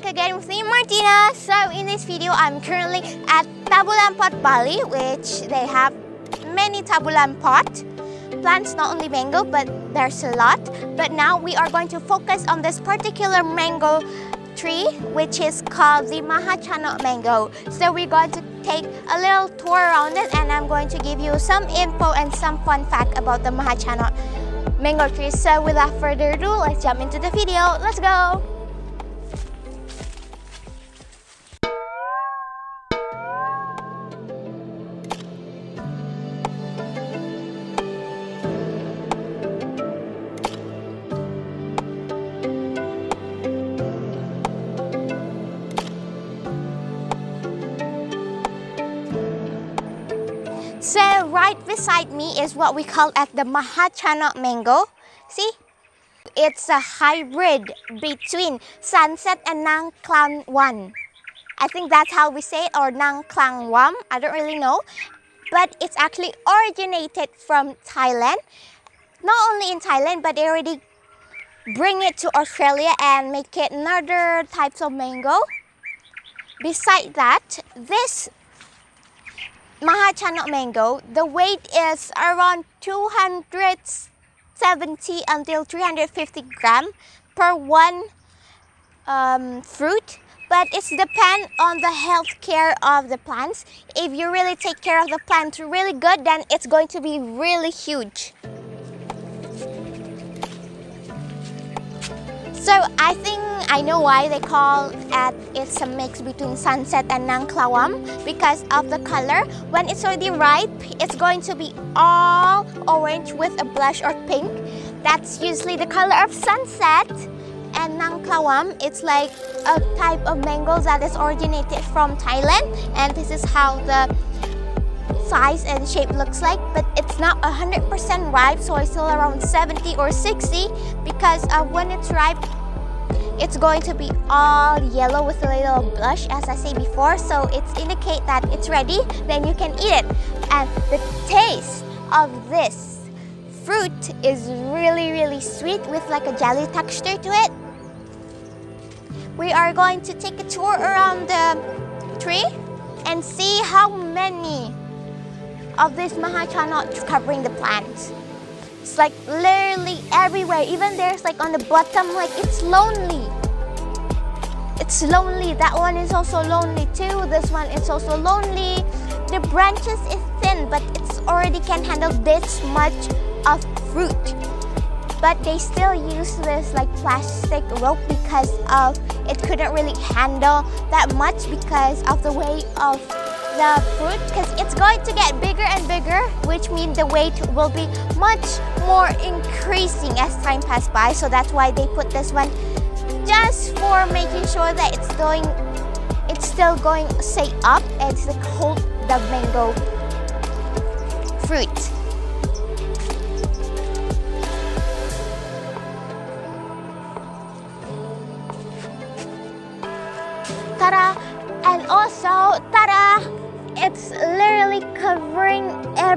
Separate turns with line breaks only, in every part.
back again with me, Martina. So in this video, I'm currently at Tabulampot Bali, which they have many tabulampot plants, not only mango, but there's a lot. But now we are going to focus on this particular mango tree, which is called the Mahachanok mango. So we're going to take a little tour around it and I'm going to give you some info and some fun fact about the Mahachanok mango tree. So without further ado, let's jump into the video. Let's go! Right beside me is what we call at the Mahachanok mango. See? It's a hybrid between Sunset and Nang Klanwan. I think that's how we say it, or Nang Klang Wam. I don't really know. But it's actually originated from Thailand. Not only in Thailand, but they already bring it to Australia and make it another types of mango. Beside that, this Mahachanok mango, the weight is around 270 until 350 gram per one um, fruit. But it's depend on the health care of the plants. If you really take care of the plant really good, then it's going to be really huge. So I think I know why they call it it's a mix between sunset and nang klawam because of the color. When it's already ripe, it's going to be all orange with a blush or pink. That's usually the color of sunset. And nang klawam, it's like a type of mango that is originated from Thailand, and this is how the size and shape looks like but it's not 100% ripe so it's still around 70 or 60 because uh, when it's ripe it's going to be all yellow with a little blush as I say before so it's indicate that it's ready then you can eat it. And the taste of this fruit is really really sweet with like a jelly texture to it. We are going to take a tour around the tree and see how many of this Mahachanok covering the plants. It's like literally everywhere. Even there's like on the bottom, like it's lonely. It's lonely. That one is also lonely too. This one is also lonely. The branches is thin, but it's already can handle this much of fruit. But they still use this like plastic rope because of it couldn't really handle that much because of the weight of the fruit because it's going to get bigger and bigger which means the weight will be much more increasing as time passes by. So that's why they put this one just for making sure that it's going it's still going say up. And to hold the mango fruit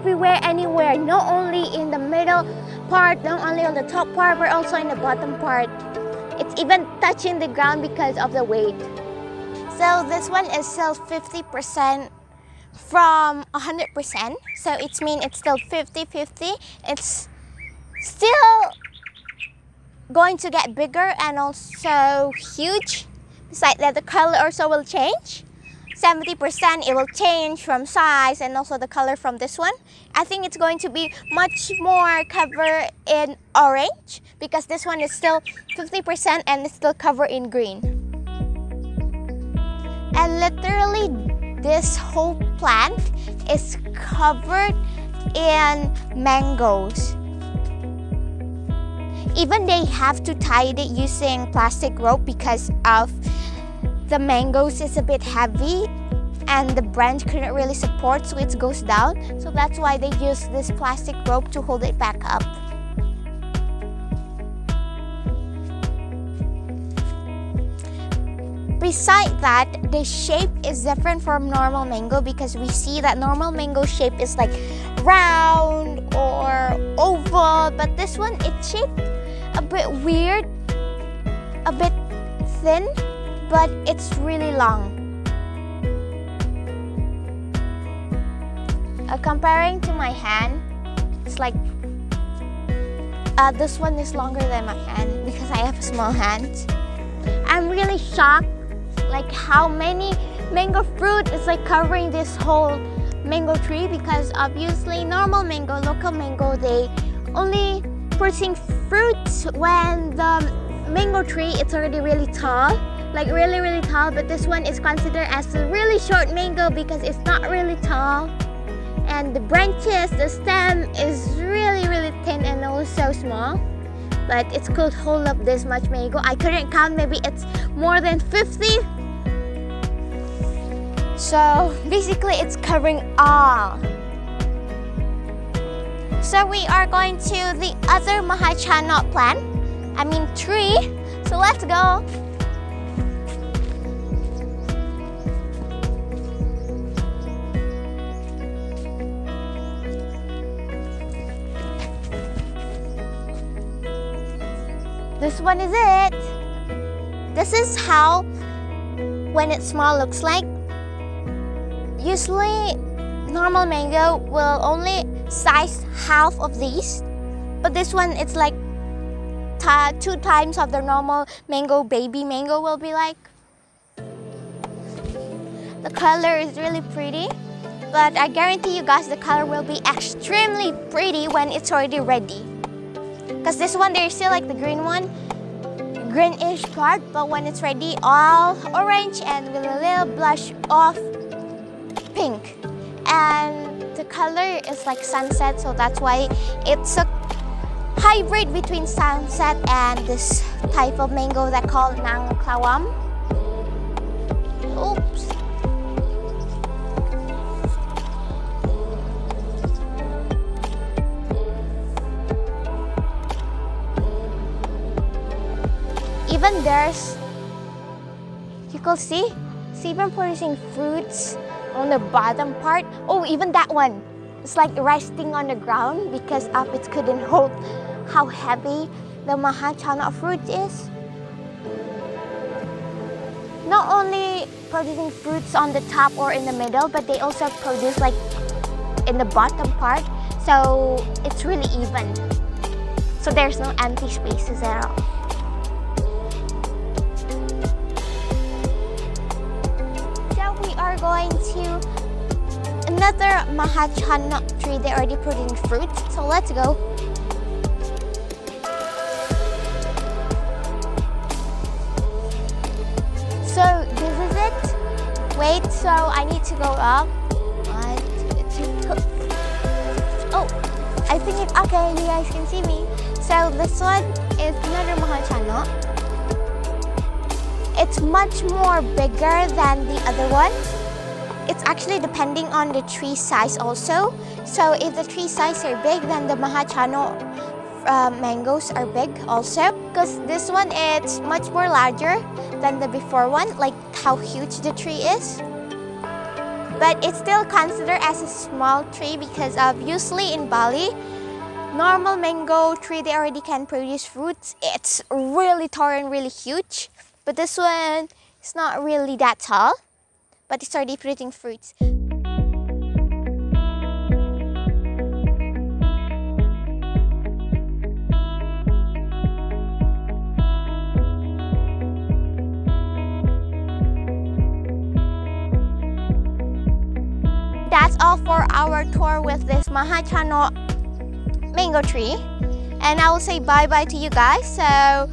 everywhere anywhere. Not only in the middle part not only on the top part but also in the bottom part. It's even touching the ground because of the weight. So this one is still 50% from 100% so it means it's still 50-50 it's still going to get bigger and also huge. Besides that the color also will change 70% it will change from size and also the color from this one. I think it's going to be much more covered in orange because this one is still 50% and it's still covered in green. And literally this whole plant is covered in mangoes. Even they have to tie it using plastic rope because of the mangoes is a bit heavy and the branch couldn't really support so it goes down. So that's why they use this plastic rope to hold it back up. Beside that the shape is different from normal mango because we see that normal mango shape is like round or oval but this one it's shaped a bit weird a bit thin but it's really long. Uh, comparing to my hand, it's like uh, this one is longer than my hand because I have a small hand. I'm really shocked like how many mango fruit is like covering this whole mango tree because obviously normal mango, local mango, they only producing fruits when the mango tree it's already really tall like really really tall but this one is considered as a really short mango because it's not really tall. And the branches the stem is really really thin and also small. But it could hold up this much mango. I couldn't count maybe it's more than 50 so basically it's covering all. So we are going to the other Mahachanok plant, I mean tree. So let's go. This one is it. This is how when it's small looks like. Usually normal mango will only size half of these but this one it's like two times of the normal mango baby mango will be like the color is really pretty but I guarantee you guys the color will be extremely pretty when it's already ready because this one there's still like the green one greenish part but when it's ready all orange and with a little blush of pink and the color is like sunset so that's why it's a hybrid between sunset and this type of mango that called Nang Klawam. Even there's, you could see, it's even producing fruits on the bottom part. Oh, even that one. It's like resting on the ground because of it couldn't hold how heavy the Mahachanok fruit is. Not only producing fruits on the top or in the middle, but they also produce like in the bottom part. So it's really even. So there's no empty spaces at all. Another Mahachanok tree. They're already producing fruit. So let's go. So this is it. Wait, so I need to go up. Oh, I think it, okay, you guys can see me. So this one is another Mahachanok. It's much more bigger than the other one. It's actually depending on the tree size also. So if the tree size are big, then the Mahachano uh, mangoes are big also. Because this one is much more larger than the before one, like how huge the tree is. But it's still considered as a small tree because of usually in Bali, normal mango tree, they already can produce fruits. It's really tall and really huge. But this one is not really that tall, but it's already producing fruits. That's all for our tour with this Mahachanok mango tree. And I will say bye-bye to you guys. So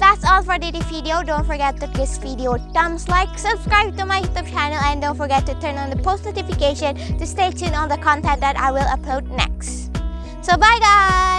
that's all for today's video. Don't forget to give this video a thumbs like, subscribe to my YouTube channel, and don't forget to turn on the post notification to stay tuned on the content that I will upload next. So bye guys!